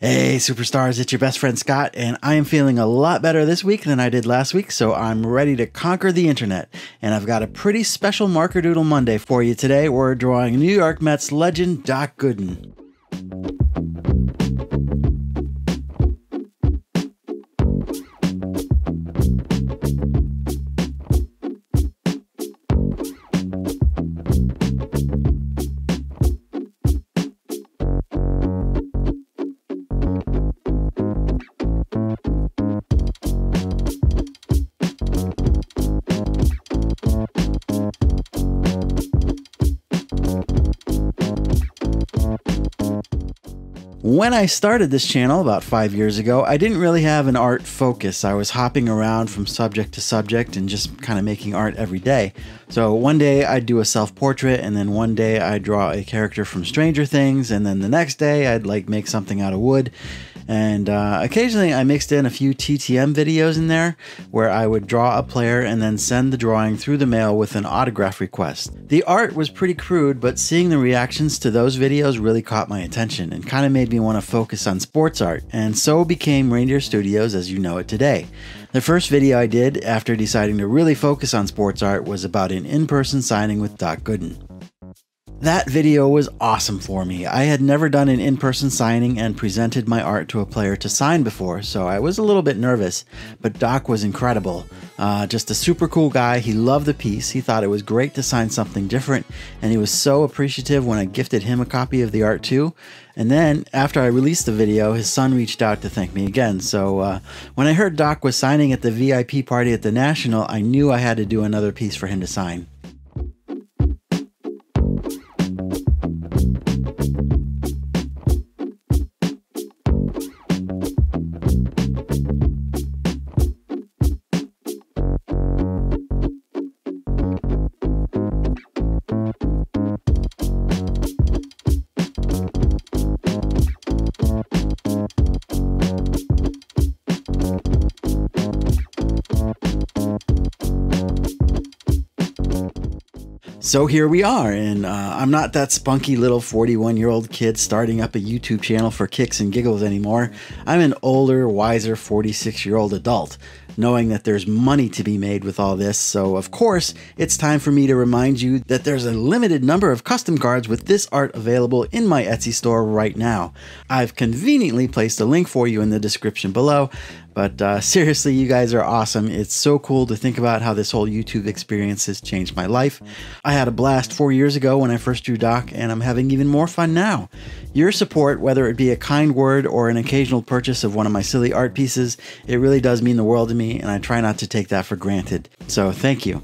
Hey, superstars, it's your best friend Scott, and I am feeling a lot better this week than I did last week, so I'm ready to conquer the internet. And I've got a pretty special Marker Doodle Monday for you today. We're drawing New York Mets legend Doc Gooden. When I started this channel about five years ago, I didn't really have an art focus. I was hopping around from subject to subject and just kind of making art every day. So one day I'd do a self portrait, and then one day I'd draw a character from Stranger Things, and then the next day I'd like make something out of wood. And uh, occasionally I mixed in a few TTM videos in there where I would draw a player and then send the drawing through the mail with an autograph request. The art was pretty crude, but seeing the reactions to those videos really caught my attention and kind of made me want to focus on sports art, and so became Reindeer Studios as you know it today. The first video I did after deciding to really focus on sports art was about an in person signing with Doc Gooden. That video was awesome for me. I had never done an in person signing and presented my art to a player to sign before, so I was a little bit nervous, but Doc was incredible. Uh, just a super cool guy. He loved the piece. He thought it was great to sign something different, and he was so appreciative when I gifted him a copy of the art too. And then, after I released the video, his son reached out to thank me again. So, uh, when I heard Doc was signing at the VIP party at the National, I knew I had to do another piece for him to sign. So here we are, and uh, I'm not that spunky little 41 year old kid starting up a YouTube channel for kicks and giggles anymore. I'm an older, wiser 46 year old adult, knowing that there's money to be made with all this. So, of course, it's time for me to remind you that there's a limited number of custom cards with this art available in my Etsy store right now. I've conveniently placed a link for you in the description below, but uh, seriously, you guys are awesome. It's so cool to think about how this whole YouTube experience has changed my life. I had a blast four years ago when I first drew Doc, and I'm having even more fun now. Your support, whether it be a kind word or an occasional purchase of one of my silly art pieces, it really does mean the world to and I try not to take that for granted. So thank you.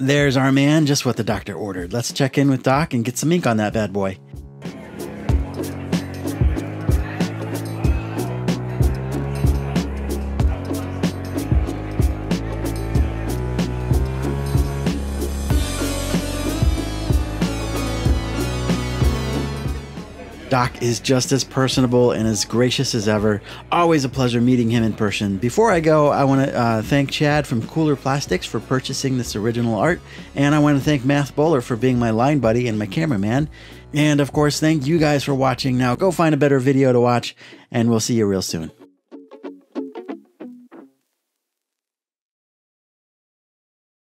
There's our man, just what the doctor ordered. Let's check in with Doc and get some ink on that bad boy. Doc is just as personable and as gracious as ever. Always a pleasure meeting him in person. Before I go, I want to uh, thank Chad from Cooler Plastics for purchasing this original art, and I want to thank Math Bowler for being my line buddy and my cameraman. And of course, thank you guys for watching. Now go find a better video to watch, and we'll see you real soon.